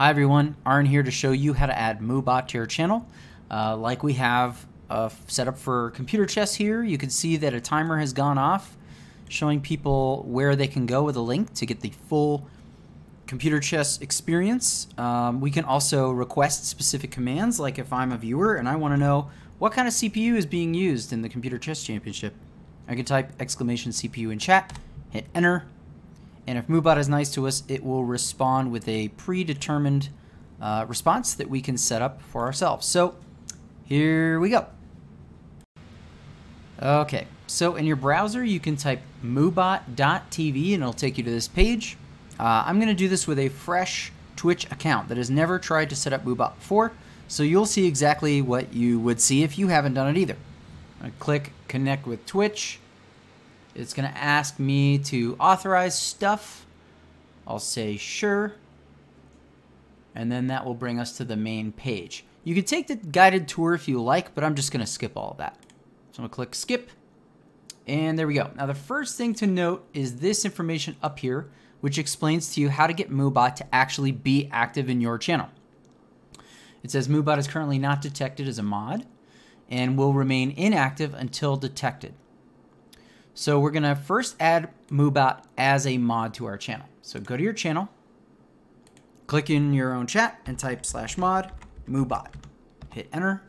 Hi everyone, Aran here to show you how to add MooBot to your channel. Uh, like we have uh, set up for computer chess here, you can see that a timer has gone off showing people where they can go with a link to get the full computer chess experience. Um, we can also request specific commands, like if I'm a viewer and I want to know what kind of CPU is being used in the computer chess championship. I can type exclamation CPU in chat, hit enter, and if MooBot is nice to us, it will respond with a predetermined uh, response that we can set up for ourselves. So here we go. Okay, so in your browser, you can type moobot.tv and it'll take you to this page. Uh, I'm going to do this with a fresh Twitch account that has never tried to set up MooBot before, so you'll see exactly what you would see if you haven't done it either. Click connect with Twitch. It's going to ask me to authorize stuff. I'll say sure. And then that will bring us to the main page. You can take the guided tour if you like, but I'm just going to skip all that. So I'm going to click skip. And there we go. Now the first thing to note is this information up here, which explains to you how to get MooBot to actually be active in your channel. It says MooBot is currently not detected as a mod and will remain inactive until detected. So we're going to first add MooBot as a mod to our channel. So go to your channel, click in your own chat, and type slash mod MooBot. Hit enter.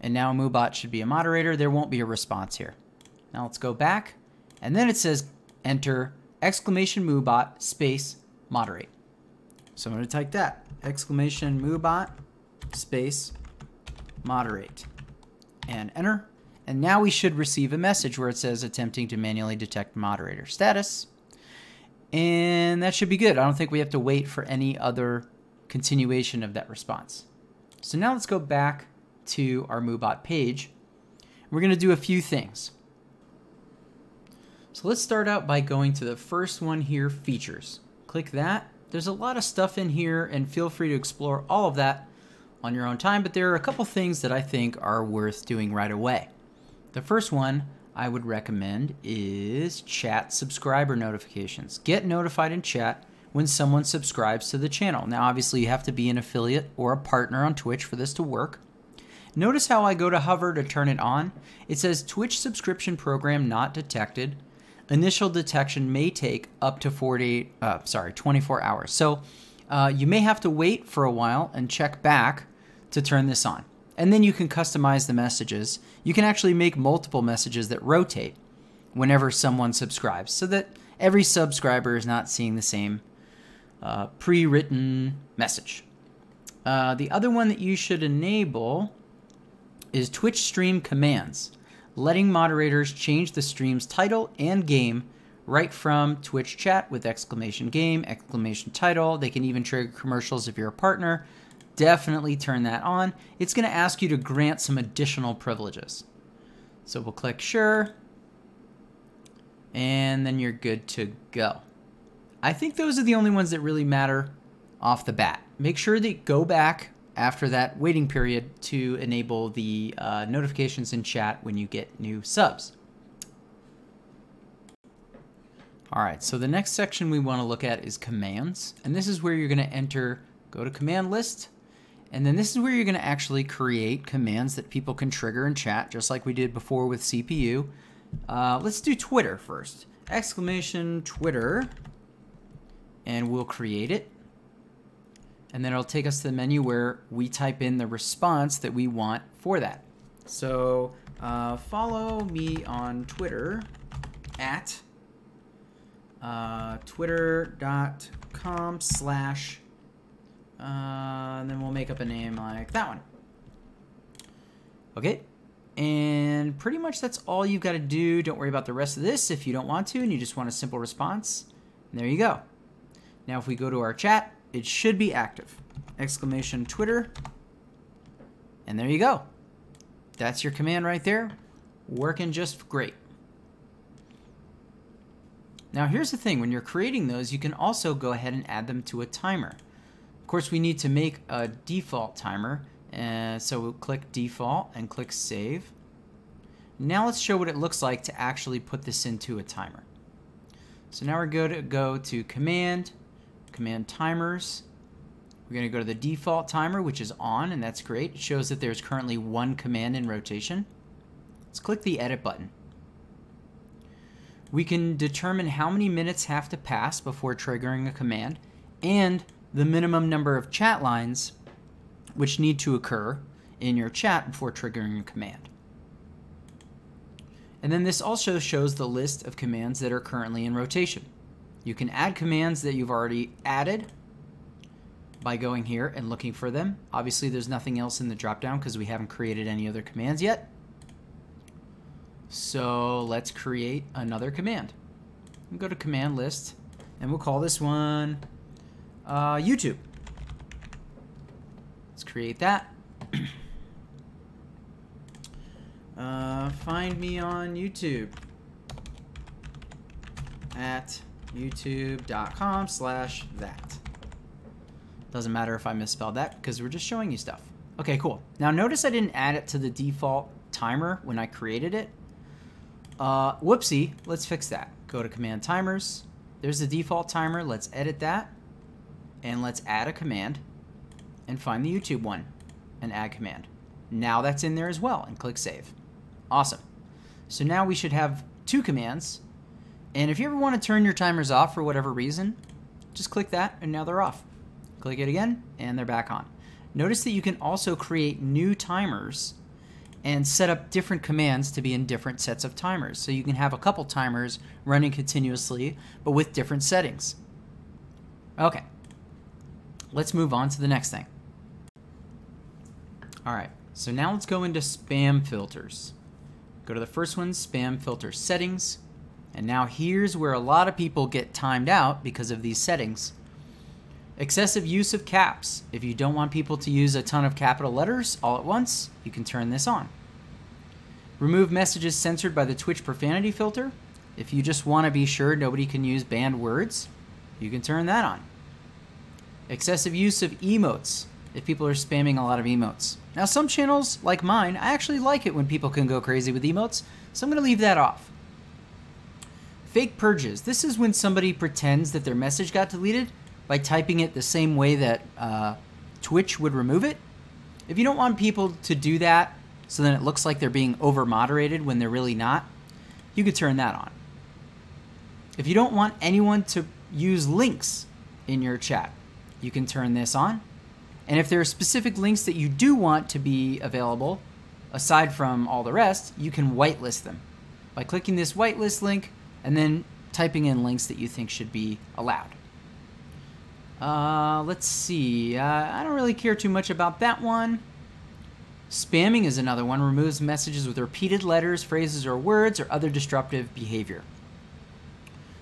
And now MooBot should be a moderator. There won't be a response here. Now let's go back. And then it says enter exclamation MooBot space moderate. So I'm to type that. Exclamation MooBot space moderate. And enter. And now we should receive a message where it says attempting to manually detect moderator status. And that should be good. I don't think we have to wait for any other continuation of that response. So now let's go back to our MooBot page. We're going to do a few things. So let's start out by going to the first one here, features. Click that. There's a lot of stuff in here and feel free to explore all of that on your own time, but there are a couple things that I think are worth doing right away. The first one I would recommend is chat subscriber notifications. Get notified in chat when someone subscribes to the channel. Now, obviously, you have to be an affiliate or a partner on Twitch for this to work. Notice how I go to hover to turn it on. It says Twitch subscription program not detected. Initial detection may take up to 40, uh, sorry, 24 hours. So uh, you may have to wait for a while and check back to turn this on and then you can customize the messages. You can actually make multiple messages that rotate whenever someone subscribes so that every subscriber is not seeing the same uh, pre written message. Uh, the other one that you should enable is Twitch stream commands, letting moderators change the stream's title and game right from Twitch chat with exclamation game, exclamation title. They can even trigger commercials if you're a partner definitely turn that on. It's going to ask you to grant some additional privileges. So we'll click sure, and then you're good to go. I think those are the only ones that really matter off the bat. Make sure that go back after that waiting period to enable the uh, notifications in chat when you get new subs. All right, so the next section we want to look at is commands. And this is where you're going to enter, go to command list, and then this is where you're going to actually create commands that people can trigger in chat, just like we did before with CPU. Uh, let's do Twitter first. Exclamation Twitter. And we'll create it. And then it'll take us to the menu where we type in the response that we want for that. So uh, follow me on Twitter at uh, twitter.com slash uh, and then we'll make up a name like that one. Okay. And pretty much that's all you've got to do. Don't worry about the rest of this if you don't want to and you just want a simple response. And there you go. Now if we go to our chat, it should be active. Exclamation Twitter. And there you go. That's your command right there. Working just great. Now here's the thing, when you're creating those, you can also go ahead and add them to a timer. Of course, we need to make a default timer. Uh, so we'll click default and click save. Now let's show what it looks like to actually put this into a timer. So now we're going to go to command, command timers, We're going to go to the default timer, which is on, and that's great. It shows that there's currently one command in rotation. Let's click the edit button. We can determine how many minutes have to pass before triggering a command and the minimum number of chat lines which need to occur in your chat before triggering a command. And then this also shows the list of commands that are currently in rotation. You can add commands that you've already added by going here and looking for them. Obviously, there's nothing else in the dropdown because we haven't created any other commands yet. So let's create another command. We'll go to command list and we'll call this one uh, YouTube. Let's create that. uh, find me on YouTube at youtube.com slash that. Doesn't matter if I misspelled that because we're just showing you stuff. Okay, cool. Now notice I didn't add it to the default timer when I created it. Uh, whoopsie, let's fix that. Go to command timers. There's the default timer. Let's edit that. And let's add a command and find the YouTube one and add command. Now that's in there as well and click save. Awesome. So now we should have two commands. And if you ever want to turn your timers off for whatever reason, just click that and now they're off. Click it again and they're back on. Notice that you can also create new timers and set up different commands to be in different sets of timers. So you can have a couple timers running continuously, but with different settings. Okay, let's move on to the next thing. All right, so now let's go into spam filters. Go to the first one, spam filter settings. And now here's where a lot of people get timed out because of these settings. Excessive use of caps. If you don't want people to use a ton of capital letters all at once, you can turn this on. Remove messages censored by the Twitch profanity filter. If you just want to be sure nobody can use banned words, you can turn that on. Excessive use of emotes. If people are spamming a lot of emotes. Now, some channels, like mine, I actually like it when people can go crazy with emotes, so I'm going to leave that off. Fake purges. This is when somebody pretends that their message got deleted by typing it the same way that uh, Twitch would remove it. If you don't want people to do that so then it looks like they're being over moderated when they're really not, you could turn that on. If you don't want anyone to use links in your chat, you can turn this on. And if there are specific links that you do want to be available, aside from all the rest, you can whitelist them by clicking this whitelist link and then typing in links that you think should be allowed. Uh, let's see. Uh, I don't really care too much about that one. Spamming is another one. Removes messages with repeated letters, phrases, or words, or other disruptive behavior.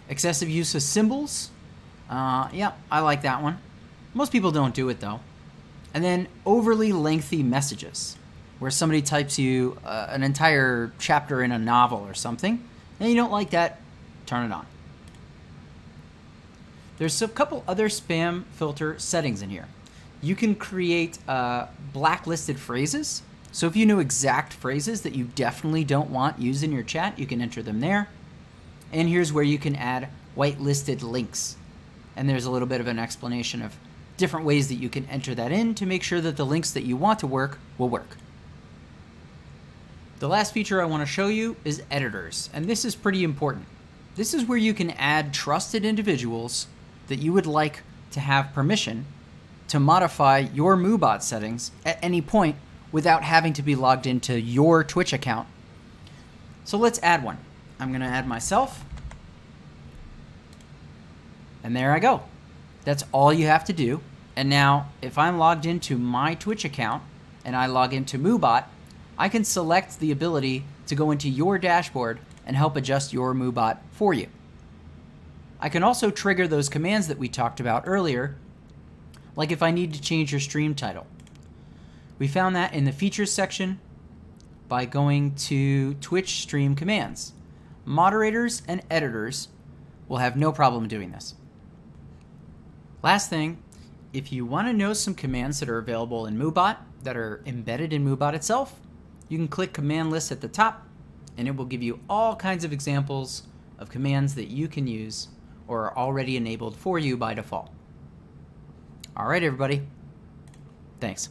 Excessive use of symbols. Uh, yeah, I like that one. Most people don't do it though. And then overly lengthy messages, where somebody types you uh, an entire chapter in a novel or something, and you don't like that, turn it on. There's a couple other spam filter settings in here. You can create uh, blacklisted phrases. So if you know exact phrases that you definitely don't want used in your chat, you can enter them there. And here's where you can add whitelisted links. And there's a little bit of an explanation of different ways that you can enter that in to make sure that the links that you want to work will work. The last feature I want to show you is editors, and this is pretty important. This is where you can add trusted individuals that you would like to have permission to modify your MooBot settings at any point without having to be logged into your Twitch account. So let's add one. I'm going to add myself. And there I go. That's all you have to do. And now, if I'm logged into my Twitch account and I log into MooBot, I can select the ability to go into your dashboard and help adjust your MooBot for you. I can also trigger those commands that we talked about earlier, like if I need to change your stream title. We found that in the features section by going to Twitch stream commands. Moderators and editors will have no problem doing this. Last thing, if you want to know some commands that are available in MooBot that are embedded in MooBot itself, you can click command list at the top and it will give you all kinds of examples of commands that you can use or are already enabled for you by default. All right, everybody. Thanks.